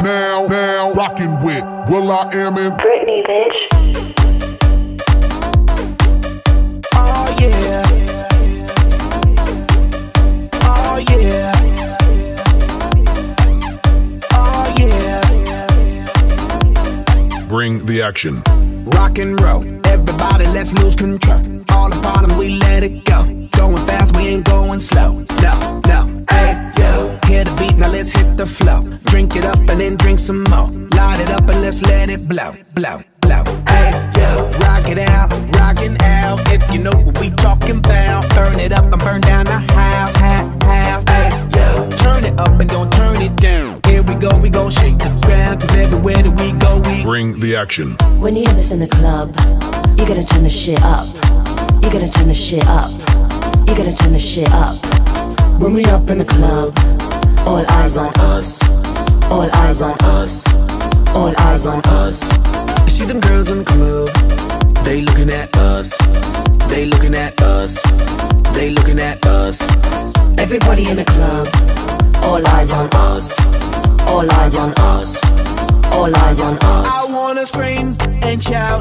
now, now, now, rocking with will.i.am in Britney, bitch. Oh yeah. Oh yeah. Oh yeah. Bring the Action. Rock and roll. Everybody, let's lose control. All the bottom, we let it go. Going fast, Drink it up and then drink some more. Light it up and let's let it blow, blow, blow. Hey, yo. Rock it out, rockin' out. If you know what we talking about. Burn it up and burn down the house, half, half. Hey, yo. Turn it up and don't turn it down. Here we go, we gon' shake the ground. Cause everywhere that we go, we Bring the Action. When you hear this in the club, you gotta turn the shit up. You gotta turn the shit up. You gotta turn the shit up. When we up in the club, all eyes on us. All eyes on us. All eyes on us. You see them girls in the club, they looking at us. They looking at us. They looking at us. Everybody in the club, all eyes on us. All eyes on us. All eyes on us. I wanna scream and shout